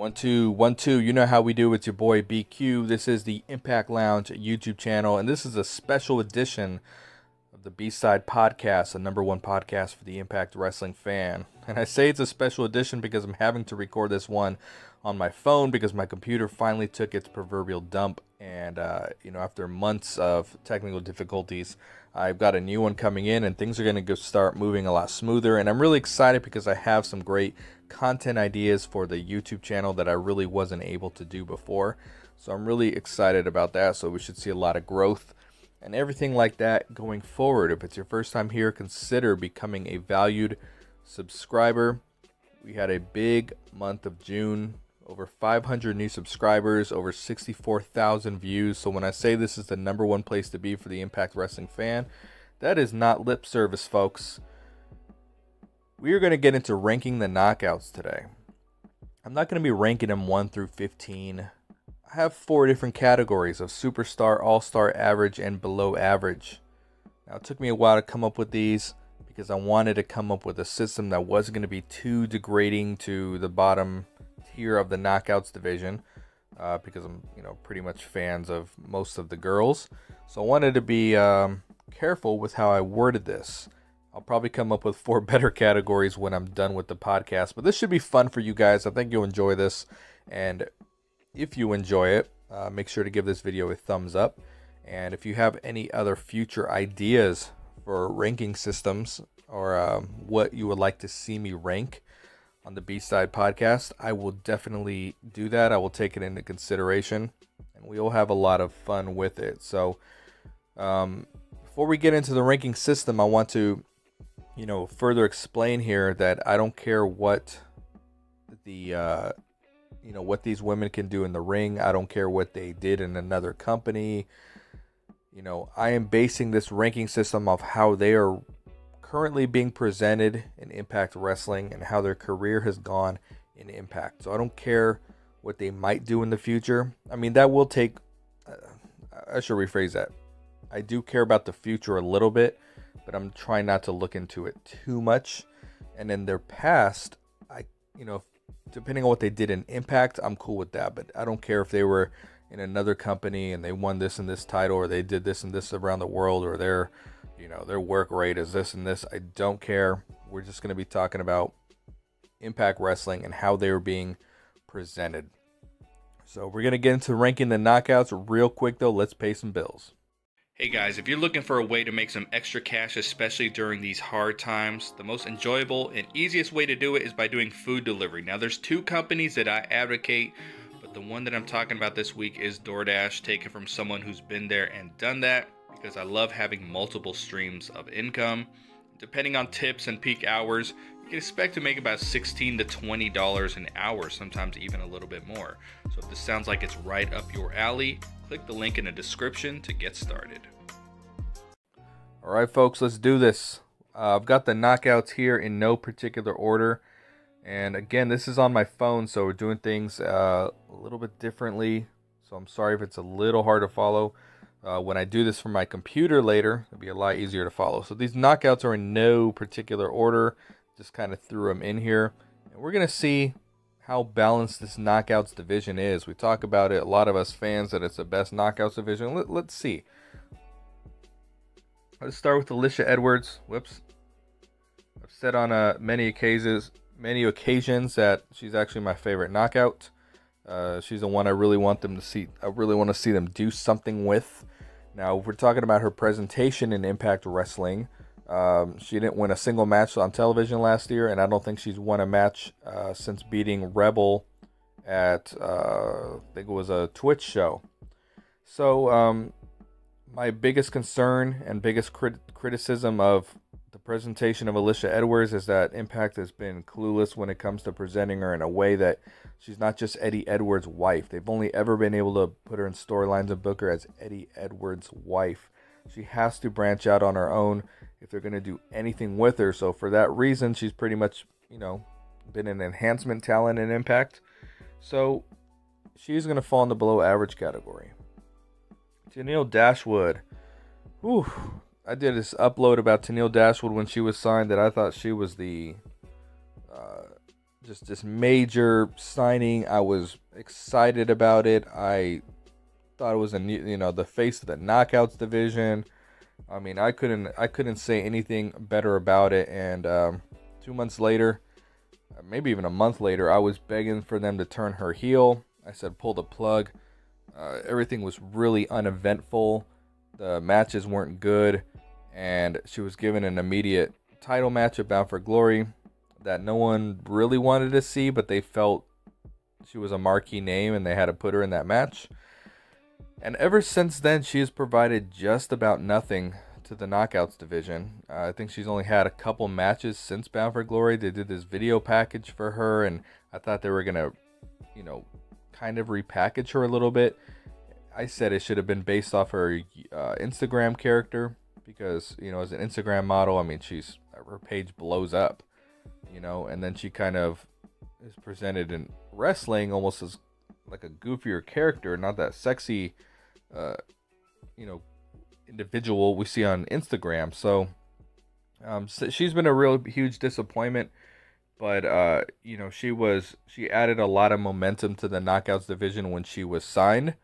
One two one two. You know how we do. It's your boy BQ. This is the Impact Lounge YouTube channel, and this is a special edition of the B Side Podcast, the number one podcast for the Impact Wrestling fan. And I say it's a special edition because I'm having to record this one on my phone because my computer finally took its proverbial dump, and uh, you know after months of technical difficulties. I've got a new one coming in, and things are going to go start moving a lot smoother. And I'm really excited because I have some great content ideas for the YouTube channel that I really wasn't able to do before. So I'm really excited about that. So we should see a lot of growth and everything like that going forward. If it's your first time here, consider becoming a valued subscriber. We had a big month of June, over 500 new subscribers, over 64,000 views. So when I say this is the number one place to be for the Impact Wrestling fan, that is not lip service, folks. We are going to get into ranking the knockouts today. I'm not going to be ranking them 1 through 15. I have four different categories of superstar, all star, average, and below average. Now, it took me a while to come up with these because I wanted to come up with a system that wasn't going to be too degrading to the bottom tier of the knockouts division uh, because I'm, you know, pretty much fans of most of the girls. So I wanted to be um, careful with how I worded this. I'll probably come up with four better categories when I'm done with the podcast. But this should be fun for you guys. I think you'll enjoy this. And if you enjoy it, uh, make sure to give this video a thumbs up. And if you have any other future ideas for ranking systems or um, what you would like to see me rank on the B Side podcast, I will definitely do that. I will take it into consideration. And we will have a lot of fun with it. So, um, before we get into the ranking system, I want to you know, further explain here that I don't care what the, uh, you know, what these women can do in the ring. I don't care what they did in another company. You know, I am basing this ranking system off how they are currently being presented in Impact Wrestling and how their career has gone in Impact. So I don't care what they might do in the future. I mean, that will take, uh, I should rephrase that. I do care about the future a little bit but I'm trying not to look into it too much. And in their past, I, you know, depending on what they did in Impact, I'm cool with that. But I don't care if they were in another company and they won this and this title, or they did this and this around the world, or their, you know, their work rate is this and this. I don't care. We're just going to be talking about Impact Wrestling and how they were being presented. So we're going to get into ranking the knockouts real quick, though. Let's pay some bills. Hey guys, if you're looking for a way to make some extra cash, especially during these hard times, the most enjoyable and easiest way to do it is by doing food delivery. Now, there's two companies that I advocate, but the one that I'm talking about this week is DoorDash, taken from someone who's been there and done that because I love having multiple streams of income. Depending on tips and peak hours, you can expect to make about 16 to $20 an hour, sometimes even a little bit more. So if this sounds like it's right up your alley, click the link in the description to get started. All right, folks, let's do this. Uh, I've got the knockouts here in no particular order. And again, this is on my phone, so we're doing things uh, a little bit differently. So I'm sorry if it's a little hard to follow. Uh, when I do this from my computer later, it'll be a lot easier to follow. So these knockouts are in no particular order. Just kind of threw them in here. And we're going to see how balanced this knockouts division is. We talk about it, a lot of us fans, that it's the best knockouts division. Let, let's see. Let's start with Alisha Edwards. Whoops. I've said on uh, many occasions, many occasions that she's actually my favorite knockout. Uh, she's the one I really want them to see. I really want to see them do something with. Now, if we're talking about her presentation in Impact Wrestling, um, she didn't win a single match on television last year, and I don't think she's won a match uh, since beating Rebel at uh, I think it was a Twitch show. So um, my biggest concern and biggest crit- criticism of the presentation of Alisha Edwards is that Impact has been clueless when it comes to presenting her in a way that she's not just Eddie Edwards' wife. They've only ever been able to put her in storylines and book her as Eddie Edwards' wife. She has to branch out on her own if they're going to do anything with her. So for that reason, she's pretty much, you know, been an enhancement talent in Impact. So she's going to fall in the below average category. Tennille Dashwood. Whew. I did this upload about Tennille Dashwood when she was signed that I thought she was the uh, just this major signing. I was excited about it. I thought it was a new, you know the face of the knockouts division. I mean, I couldn't I couldn't say anything better about it. And um, two months later, maybe even a month later, I was begging for them to turn her heel. I said, pull the plug. Uh, everything was really uneventful. The matches weren't good, and she was given an immediate title match at Bound for Glory that no one really wanted to see, but they felt she was a marquee name and they had to put her in that match. And ever since then, she has provided just about nothing to the Knockouts division. Uh, I think she's only had a couple matches since Bound for Glory. They did this video package for her, and I thought they were going to, you know, kind of repackage her a little bit. I said it should have been based off her uh, Instagram character because, you know, as an Instagram model, I mean, she's her page blows up, you know, and then she kind of is presented in wrestling almost as like a goofier character, not that sexy, uh, you know, individual we see on Instagram. So, um, so she's been a real huge disappointment but uh, you know she was she added a lot of momentum to the knockouts division when she was signed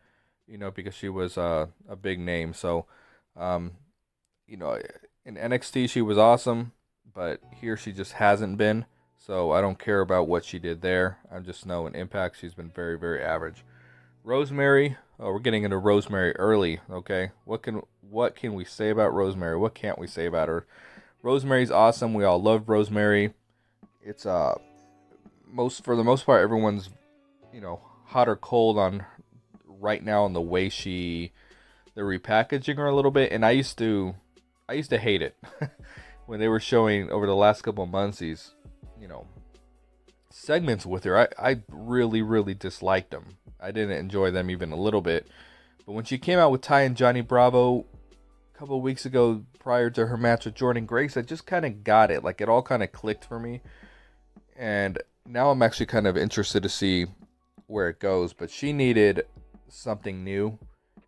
you know because she was uh, a big name. So um, you know in NXT she was awesome but here she just hasn't been. So I don't care about what she did there. I just know in Impact she's been very very average Rosemary? Oh we're getting into Rosemary early okay? What can what can we say about Rosemary? What can't we say about her? Rosemary's awesome. We all love Rosemary. It's uh most for the most part everyone's you know hot or cold on right now on the way she they're repackaging her a little bit and I used to I used to hate it when they were showing over the last couple of months these you know segments with her I, I really really disliked them I didn't enjoy them even a little bit but when she came out with Ty and Johnny Bravo a couple weeks ago prior to her match with Jordynne Grace I just kind of got it like it all kind of clicked for me and now I'm actually kind of interested to see where it goes. But she needed something new,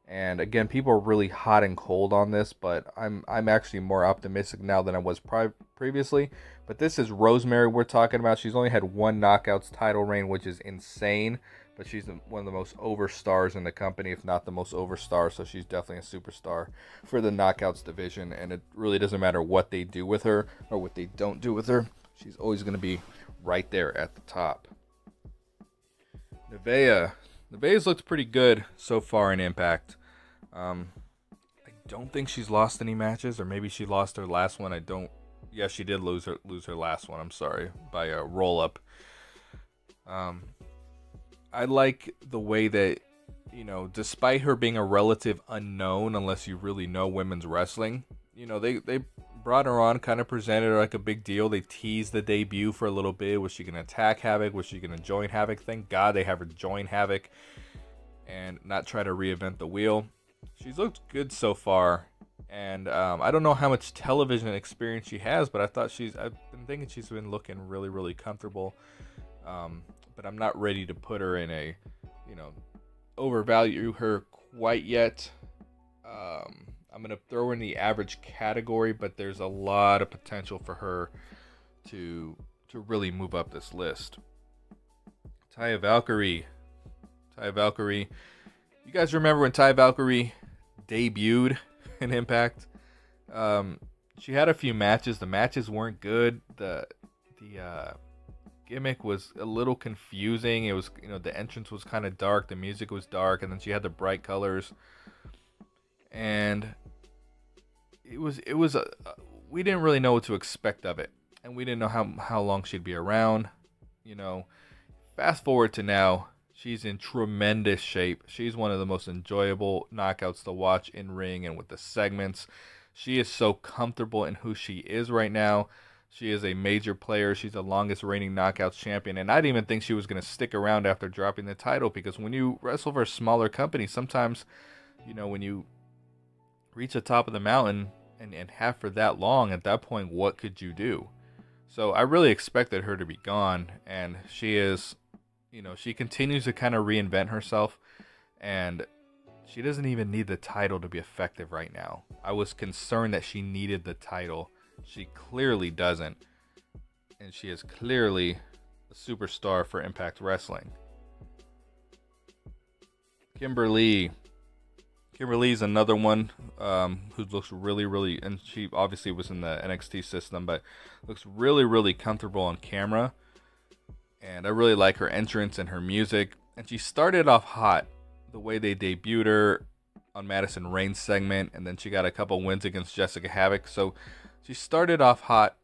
and again, people are really hot and cold on this. But I'm I'm actually more optimistic now than I was pri- previously. But this is Rosemary we're talking about. She's only had one knockouts title reign, which is insane. But she's one of the most over stars in the company, if not the most over star. So she's definitely a superstar for the knockouts division. And it really doesn't matter what they do with her or what they don't do with her. She's always going to be right there at the top. Nevaeh. Nevaeh's looked pretty good so far in Impact. Um, I don't think she's lost any matches, or maybe she lost her last one. I don't. Yeah, she did lose her lose her last one. I'm sorry by a roll up. Um, I like the way that you know, despite her being a relative unknown, unless you really know women's wrestling, you know they they brought her on, kind of presented her like a big deal. They teased the debut for a little bit. Was she to attack Havok? Was she to join Havok? Thank God they have her join Havok and not try to reinvent the wheel. She's looked good so far. And um, I don't know how much television experience she has, but I thought she's, I've been thinking she's been looking really, really comfortable. Um, but I'm not ready to put her in a, you know, overvalue her quite yet. Um, I'm to throw her in the average category, but there's a lot of potential for her to to really move up this list. Taya Valkyrie. Taya Valkyrie. You guys remember when Taya Valkyrie debuted in Impact? Um, she had a few matches. The matches weren't good. The the uh, gimmick was a little confusing. It was you know the entrance was kind of dark, the music was dark, and then she had the bright colors. And it was it was a uh, we didn't really know what to expect of it, and we didn't know how how long she'd be around. You know, fast forward to now, she's in tremendous shape. She's one of the most enjoyable knockouts to watch in ring and with the segments. She is so comfortable in who she is right now. She is a major player. She's the longest reigning knockouts champion. And I didn't even think she was going to stick around after dropping the title because when you wrestle for a smaller company, sometimes, you know, when you reach the top of the mountain, and, and have for that long, at that point, what could you do? So I really expected her to be gone, and she is, you know, she continues to kind of reinvent herself, and she doesn't even need the title to be effective right now. I was concerned that she needed the title. She clearly doesn't, and she is clearly a superstar for Impact Wrestling. Kimber Lee. Kimber Lee is another one um, who looks really, really, and she obviously was in the NXT system, but looks really, really comfortable on camera. And I really like her entrance and her music. And she started off hot the way they debuted her on Madison Rayne's segment, and then she got a couple wins against Jessicka Havok. So she started off hot.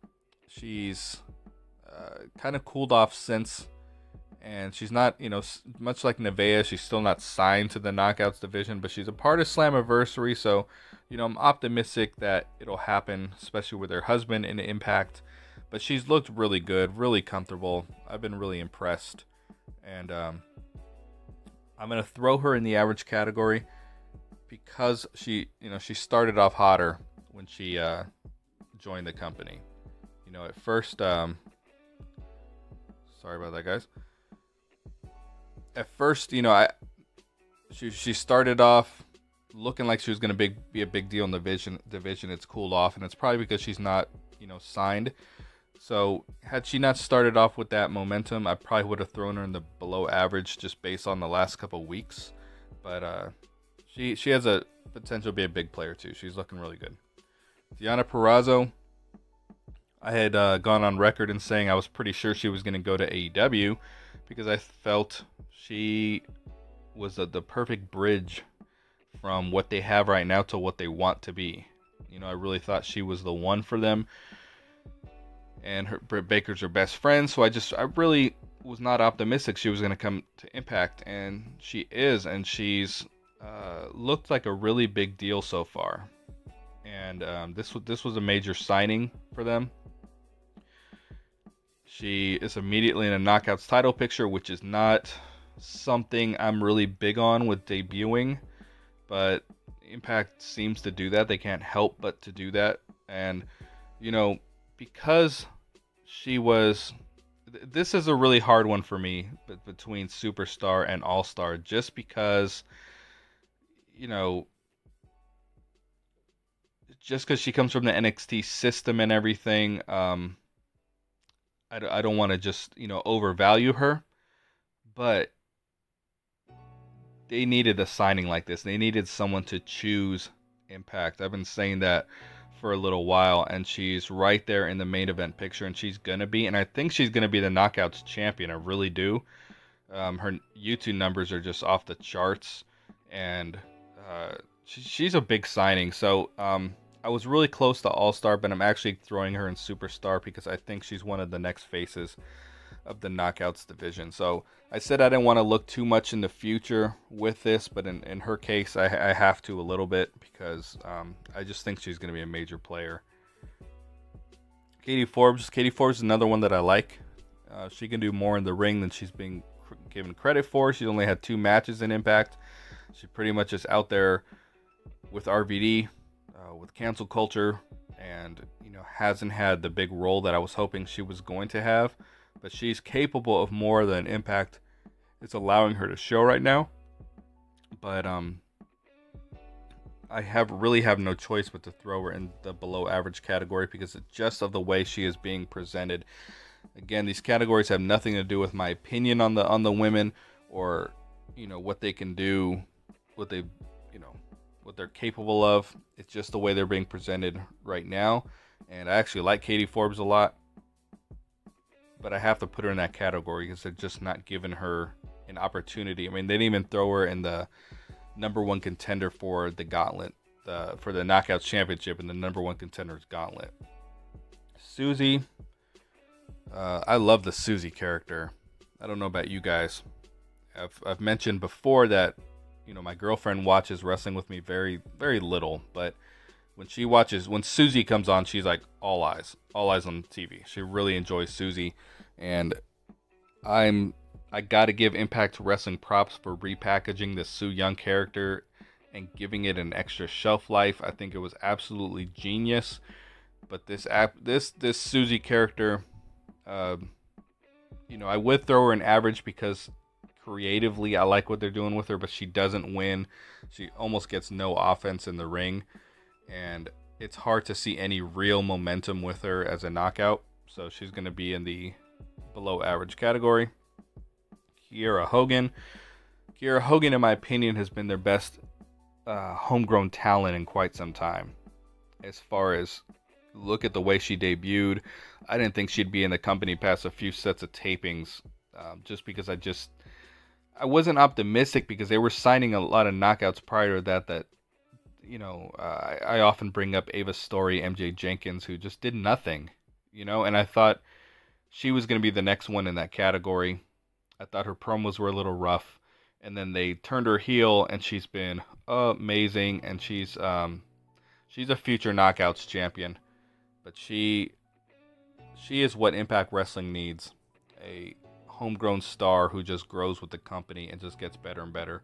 She's uh, kind of cooled off since and she's not, you know, much like Nevaeh, she's still not signed to the Knockouts division, but she's a part of Slammiversary, so you know, I'm optimistic that it'll happen, especially with her husband in Impact. But she's looked really good, really comfortable. I've been really impressed, and um, I'm gonna throw her in the average category because she, you know, she started off hotter when she uh, joined the company. You know, at first, um, sorry about that, guys at first, you know, I she she started off looking like she was gonna big be a big deal in the division. Division, it's cooled off, and it's probably because she's not, you know, signed. So had she not started off with that momentum, I probably would have thrown her in the below average just based on the last couple weeks. But uh, she she has a potential to be a big player too. She's looking really good. Deonna Purrazzo, I had uh, gone on record in saying I was pretty sure she was going to go to AEW because I felt she was a, the perfect bridge from what they have right now to what they want to be. You know, I really thought she was the one for them. And her Britt Baker's her best friend, so I just I really was not optimistic she was going to come to Impact, and she is, and she's uh, looked like a really big deal so far. And um, this was this was a major signing for them. She is immediately in a Knockouts title picture, which is not something I'm really big on with debuting, but Impact seems to do that. They can't help but to do that. And, you know, because she was. This is a really hard one for me between Superstar and All Star, just because, you know, just because she comes from the NXT system and everything. Um, I, I don't want to just, you know, overvalue her, but they needed a signing like this. They needed someone to choose Impact. I've been saying that for a little while, and she's right there in the main event picture, and she's gonna be, and I think she's gonna be the Knockouts champion. I really do. Um, her YouTube numbers are just off the charts, and uh, she, she's a big signing. So um, I was really close to All Star, but I'm actually throwing her in Superstar because I think she's one of the next faces of the Knockouts division. So I said I didn't want to look too much in the future with this, but in, in her case, I, I have to a little bit because um, I just think she's going to be a major player. Katie Forbes. Katie Forbes is another one that I like. Uh, she can do more in the ring than she's being given credit for. She's only had two matches in Impact. She pretty much is out there with RVD uh, with cancel culture and you know hasn't had the big role that I was hoping she was going to have but she's capable of more than impact is allowing her to show right now but um I have really have no choice but to throw her in the below average category because it's just of the way she is being presented again these categories have nothing to do with my opinion on the on the women or you know what they can do what they you know what they're capable of. It's just the way they're being presented right now. And I actually like Katie Forbes a lot. But I have to put her in that category because they're just not giving her an opportunity. I mean, they didn't even throw her in the number one contender for the gauntlet, the, for the Knockouts Championship and the number one contender's gauntlet. Susie. Uh, I love the Susie character. I don't know about you guys. I've, I've mentioned before that you know, my girlfriend watches wrestling with me very, very little, but when she watches, when Susie comes on, she's like all eyes, all eyes on TV. She really enjoys Susie, and I'm, I got to give Impact Wrestling props for repackaging this Su Yung character and giving it an extra shelf life. I think it was absolutely genius. But this app, this this Susie character, uh, you know, I would throw her an average because creatively, I like what they're doing with her, but she doesn't win. She almost gets no offense in the ring, and it's hard to see any real momentum with her as a knockout. So she's going to be in the below average category. Kiera Hogan. Kiera Hogan, in my opinion, has been their best uh, homegrown talent in quite some time. As far as look at the way she debuted, I didn't think she'd be in the company past a few sets of tapings, um, just because I just I wasn't optimistic because they were signing a lot of knockouts prior to that. That you know, uh, I, I often bring up Ava Storie, MJ Jenkins, who just did nothing, you know, and I thought she was going to be the next one in that category. I thought her promos were a little rough, and then they turned her heel, and she's been amazing, and she's um, she's a future knockouts champion, but she she is what Impact Wrestling needs a homegrown star who just grows with the company and just gets better and better.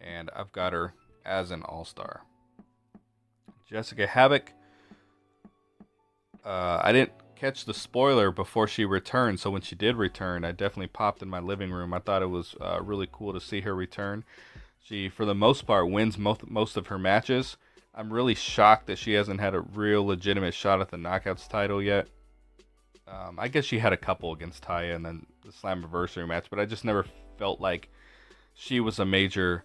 And I've got her as an all star. Jessicka Havok. Uh, I didn't catch the spoiler before she returned, so when she did return, I definitely popped in my living room. I thought it was uh, really cool to see her return. She, for the most part, wins most most of her matches. I'm really shocked that she hasn't had a real legitimate shot at the Knockouts title yet. Um, I guess she had a couple against Taya and then the Slammiversary match, but I just never felt like she was a major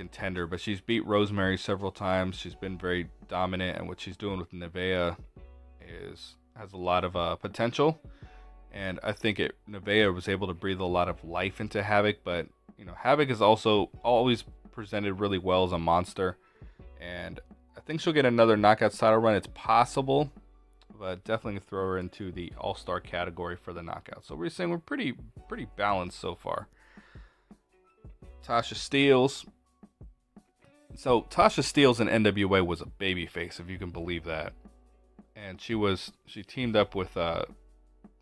contender. But she's beat Rosemary several times. She's been very dominant, and what she's doing with Nevaeh is has a lot of uh, potential. And I think it Nevaeh was able to breathe a lot of life into Havok, but you know Havok is also always presented really well as a monster, and I think she'll get another knockout title run. It's possible but definitely throw her into the All Star category for the knockout. So we're saying we're pretty pretty balanced so far. Tasha Steelz. So Tasha Steelz in NWA was a babyface, if you can believe that, and she was she teamed up with uh,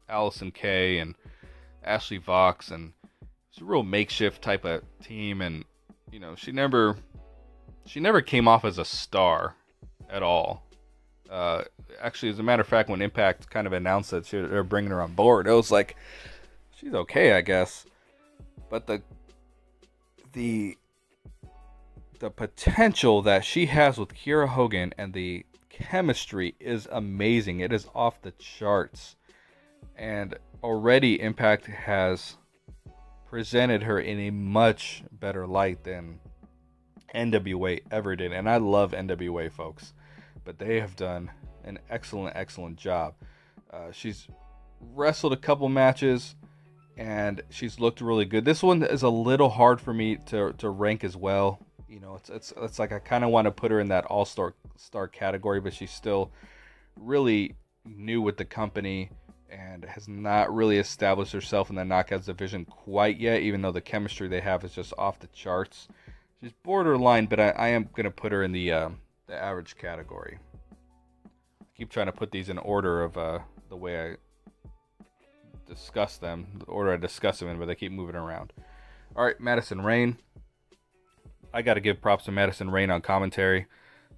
Allysin Kay and Ashley Vox, and it's a real makeshift type of team, and you know she never she never came off as a star at all uh, actually, as a matter of fact, when Impact kind of announced that they're bringing her on board, it was like she's okay, I guess. But the the the potential that she has with Kiera Hogan and the chemistry is amazing. It is off the charts. And already Impact has presented her in a much better light than NWA ever did. And I love NWA, folks but they have done an excellent, excellent job. Uh, she's wrestled a couple matches and she's looked really good. This one is a little hard for me to, to rank as well. You know, it's it's it's like I kind of want to put her in that all star star category, but she's still really new with the company and has not really established herself in the knockouts division quite yet. Even though the chemistry they have is just off the charts, she's borderline, but I, I am gonna put her in the uh, the average category. I keep trying to put these in order of uh, the way I discuss them, the order I discuss them in, but they keep moving around. All right, Madison Rayne. I got to give props to Madison Rayne on commentary.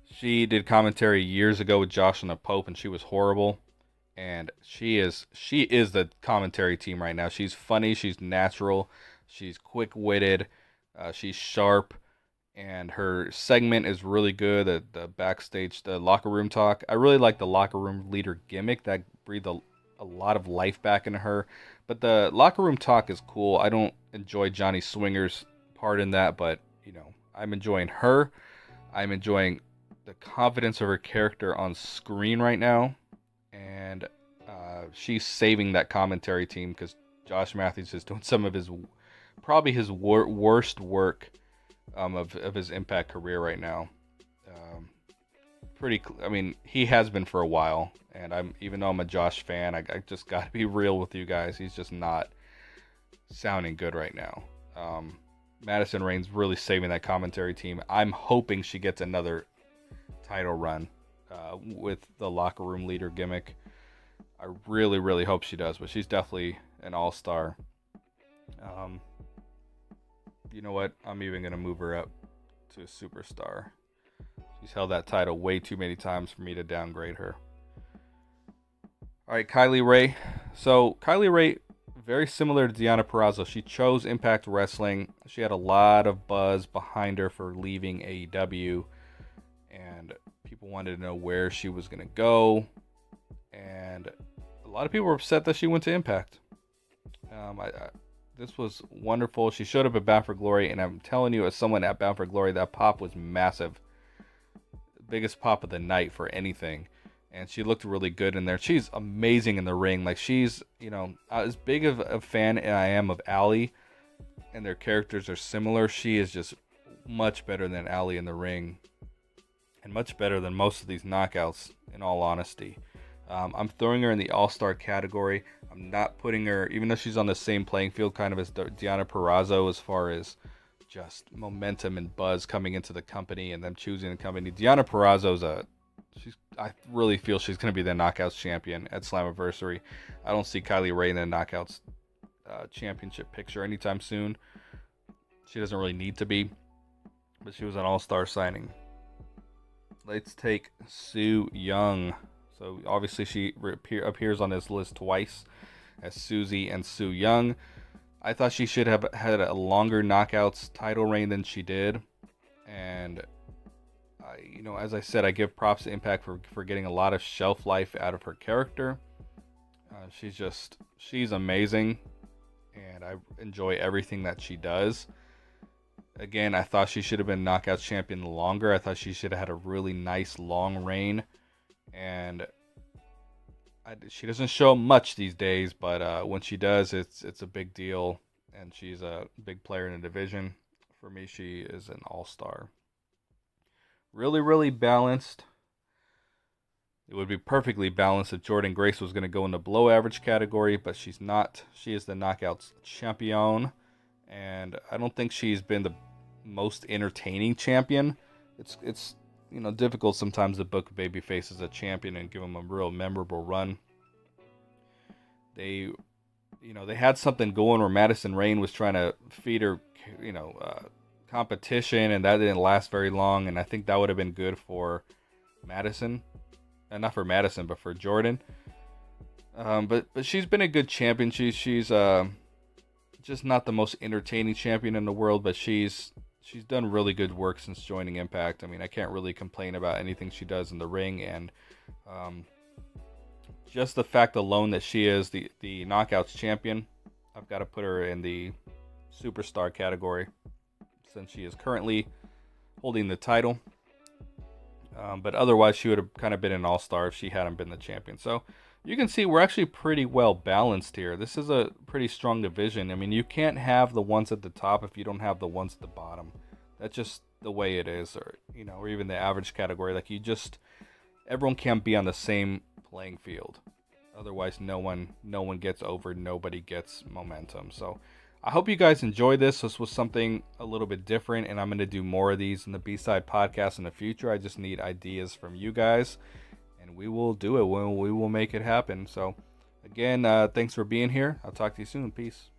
She did commentary years ago with Josh and the Pope, and she was horrible. And she is she is the commentary team right now. She's funny. She's natural. She's quick witted. Uh, she's sharp and her segment is really good. The, the backstage, the locker room talk. I really like the locker room leader gimmick that breathed a, a lot of life back into her. But the locker room talk is cool. I don't enjoy Johnny Swinger's part in that, but you know, I'm enjoying her. I'm enjoying the confidence of her character on screen right now, and uh, she's saving that commentary team because Josh Matthews is doing some of his probably his wor- worst work um, of, of his Impact career right now. Um, pretty, I mean, he has been for a while, and I'm even though I'm a Josh fan, I, I just got to be real with you guys. He's just not sounding good right now. Um, Madison Rayne's really saving that commentary team. I'm hoping she gets another title run uh, with the locker room leader gimmick. I really, really hope she does, but she's definitely an all star. Um, you know what? I'm even gonna move her up to a superstar. She's held that title way too many times for me to downgrade her. All right, Kylie Rae. So Kylie Rae, very similar to Deonna Purrazzo. She chose Impact Wrestling. She had a lot of buzz behind her for leaving AEW, and people wanted to know where she was gonna go. And a lot of people were upset that she went to Impact. Um, I, I, this was wonderful. She showed up at Bound for Glory, and I'm telling you, as someone at Bound for Glory, that pop was massive. Biggest pop of the night for anything. And she looked really good in there. She's amazing in the ring. Like, she's, you know, as big of a fan as I am of Allie, and their characters are similar, she is just much better than Allie in the ring. And much better than most of these knockouts, in all honesty. Um, I'm throwing her in the All Star category. I'm not putting her, even though she's on the same playing field, kind of as Deonna Purrazzo, as far as just momentum and buzz coming into the company and them choosing the company. Deonna Purrazzo's a, she's, I really feel she's going to be the Knockouts champion at Slammiversary. I don't see Kylie Rae in the Knockouts uh, championship picture anytime soon. She doesn't really need to be, but she was an All Star signing. Let's take Su Yung. So obviously she appear, appears on this list twice as Susie and Su Yung. I thought she should have had a longer knockouts title reign than she did, and You know, as I said, I give props to Impact for for getting a lot of shelf life out of her character. Uh, she's just she's amazing, and I enjoy everything that she does. Again, I thought she should have been knockout champion longer. I thought she should have had a really nice long reign and I, she doesn't show much these days, but uh, when she does, it's it's a big deal, and she's a big player in the division. For me, she is an all star. Really, really balanced. It would be perfectly balanced if Jordynne Grace was going to go in the below average category, but she's not. She is the knockouts champion, and I don't think she's been the most entertaining champion. It's it's you know, difficult sometimes to book babyface as a champion and give him a real memorable run. They, you know, they had something going where Madison Rayne was trying to feed her, you know, uh, competition, and that didn't last very long. And I think that would have been good for Madison, and not for Madison, but for Jordynne. Um, but but she's been a good champion. She's she's uh, just not the most entertaining champion in the world, but she's she's done really good work since joining Impact. I mean, I can't really complain about anything she does in the ring, and um, just the fact alone that she is the the Knockouts champion, I've got to put her in the superstar category since she is currently holding the title. Um, but otherwise, she would have kind of been an all star if she hadn't been the champion. So you can see we're actually pretty well balanced here. This is a pretty strong division. I mean, you can't have the ones at the top if you don't have the ones at the bottom. That's just the way it is, or you know, or even the average category. Like you just, everyone can't be on the same playing field. Otherwise, no one, no one gets over. Nobody gets momentum. So, I hope you guys enjoy this. This was something a little bit different, and I'm going to do more of these in the B side podcast in the future. I just need ideas from you guys and we will do it. When we will make it happen. So, again, uh, thanks for being here. I'll talk to you soon. Peace.